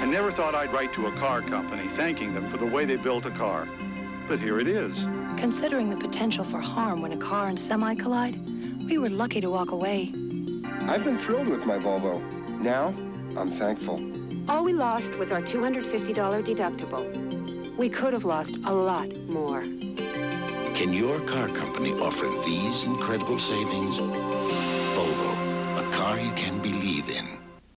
I never thought I'd write to a car company thanking them for the way they built a car. But here it is. Considering the potential for harm when a car and semi collide, we were lucky to walk away. I've been thrilled with my Volvo. Now, I'm thankful. All we lost was our $250 deductible. We could have lost a lot more. Can your car company offer these incredible savings? Volvo, a car you can believe in.